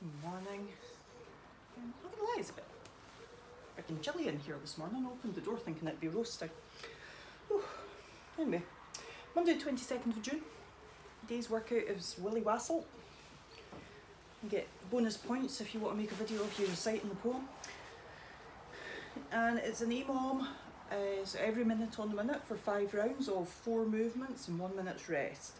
Morning. Um, not a bit freaking chilly in here this morning. I opened the door thinking it'd be roasting. Anyway, Monday 22nd of June. Day's workout is Willie Wastle. You get bonus points if you want to make a video of you reciting the poem. And it's an EMOM, uh, so every minute on the minute for five rounds of four movements and one minute's rest.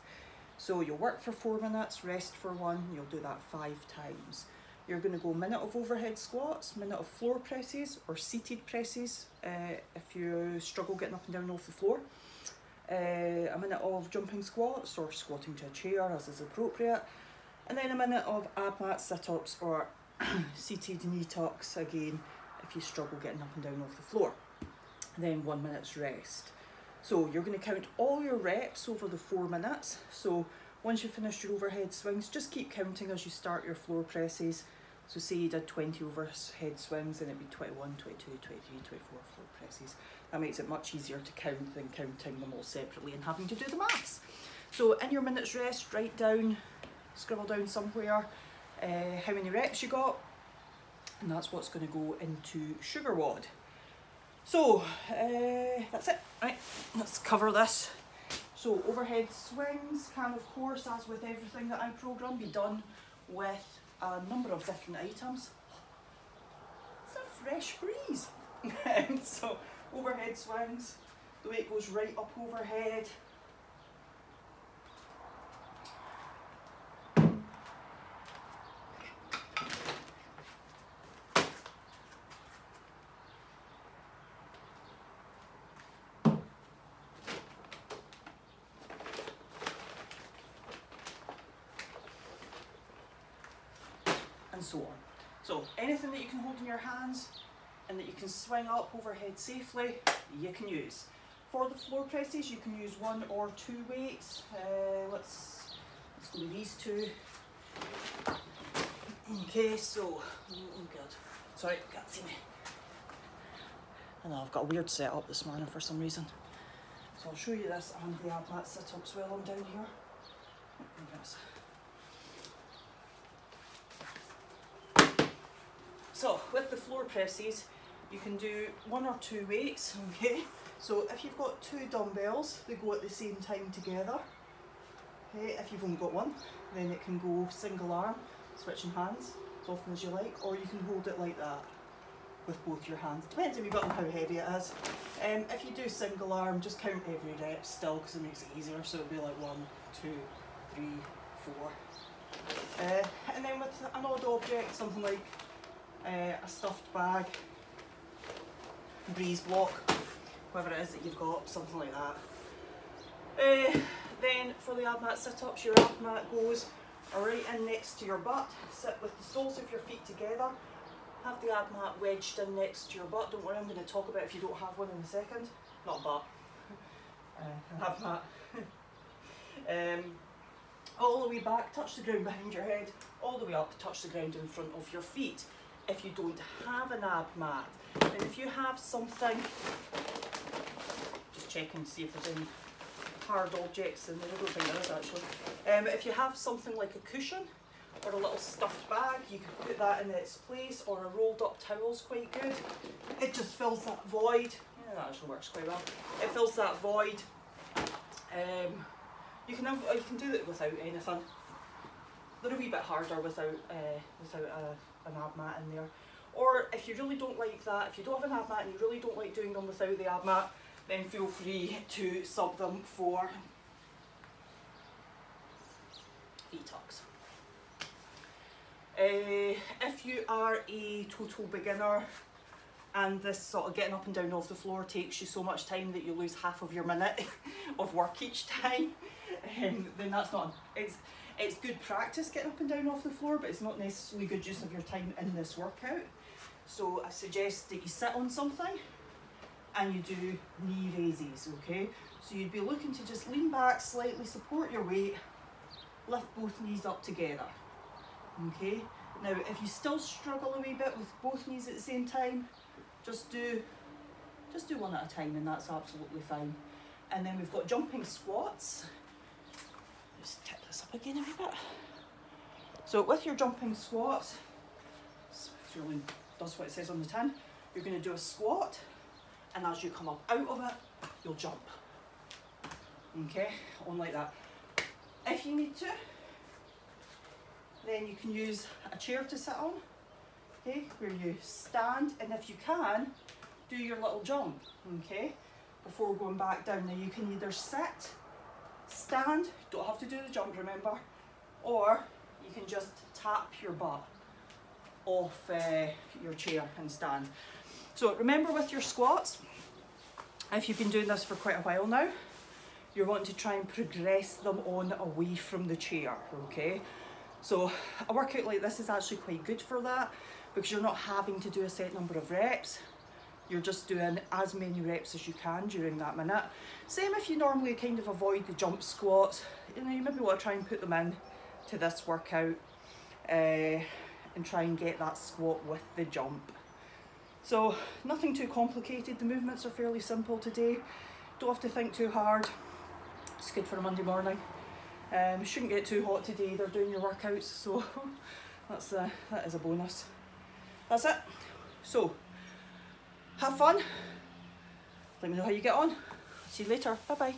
So you'll work for four minutes, rest for one, you'll do that five times. You're going to go minute of overhead squats, minute of floor presses or seated presses uh, if you struggle getting up and down off the floor. Uh, a minute of jumping squats or squatting to a chair as is appropriate. And then a minute of ab mat sit-ups or seated knee tucks again if you struggle getting up and down off the floor. then one minute's rest. So you're going to count all your reps over the four minutes. So once you've finished your overhead swings, just keep counting as you start your floor presses. So say you did 20 overhead swings and it'd be 21, 22, 23, 24 floor presses. That makes it much easier to count than counting them all separately and having to do the maths. So in your minute's rest, write down, scribble down somewhere uh, how many reps you got, and that's what's going to go into SugarWOD. So uh, that's it. Right, let's cover this. So overhead swings can of course, as with everything that I program, be done with a number of different items. It's a fresh breeze. so overhead swings, the weight goes right up overhead. And so on. So anything that you can hold in your hands and that you can swing up overhead safely, you can use. For the floor presses, you can use one or two weights. Uh, let's, let's go with these two. Okay, so, oh god, sorry, can't see me. I know I've got a weird setup this morning for some reason. So I'll show you this and the ab mat sit-ups while I'm down here. So with the floor presses, you can do one or two weights, okay? So if you've got two dumbbells, they go at the same time together. Okay, if you've only got one, then it can go single arm, switching hands, as often as you like, or you can hold it like that with both your hands. Depends if you've got how heavy it is. Um, if you do single arm, just count every rep still because it makes it easier. So it'll be like one, two, three, four. Uh, and then with an odd object, something like uh, a stuffed bag, breeze block, whatever it is that you've got, something like that. Uh, then for the ab mat sit-ups, your ab mat goes right in next to your butt. Sit with the soles of your feet together. Have the ab mat wedged in next to your butt. Don't worry, I'm going to talk about if you don't have one in a second. Not a butt. Uh, ab mat. um, all the way back, touch the ground behind your head. All the way up, touch the ground in front of your feet if you don't have an ab mat. And if you have something, just checking to see if there's any hard objects in there, I don't think there is actually. Um, if you have something like a cushion or a little stuffed bag, you can put that in its place or a rolled up towel is quite good. It just fills that void. Yeah, that actually works quite well. It fills that void. Um, you can have, you can do it without anything. They're a wee bit harder without uh, without a, an ab mat in there. Or if you really don't like that, if you don't have an ab mat and you really don't like doing them without the ab mat, then feel free to sub them for V-Tucks. Uh, if you are a total beginner and this sort of getting up and down off the floor takes you so much time that you lose half of your minute of work each time, um, then that's not, it's, it's good practice getting up and down off the floor, but it's not necessarily good use of your time in this workout. So I suggest that you sit on something and you do knee raises, okay? So you'd be looking to just lean back slightly, support your weight, lift both knees up together, okay? Now, if you still struggle a wee bit with both knees at the same time, just do, just do one at a time and that's absolutely fine. And then we've got jumping squats. Just tip this up again a wee bit. So with your jumping squats, really does what it says on the tin, you're going to do a squat and as you come up out of it, you'll jump. Okay, on like that. If you need to, then you can use a chair to sit on, okay, where you stand and if you can, do your little jump, okay, before going back down. Now you can either sit, stand, don't have to do the jump, remember, or you can just tap your butt off uh, your chair and stand. So remember with your squats, if you've been doing this for quite a while now, you're wanting to try and progress them on away from the chair, okay? So a workout like this is actually quite good for that because you're not having to do a set number of reps. You're just doing as many reps as you can during that minute. Same if you normally kind of avoid the jump squats, you know, you maybe want to try and put them in to this workout uh, and try and get that squat with the jump. So nothing too complicated, the movements are fairly simple today. Don't have to think too hard. It's good for a Monday morning. Um, shouldn't get too hot today, they're doing your workouts, so that's a, that is a bonus. That's it. So, have fun. Let me know how you get on. See you later. Bye bye.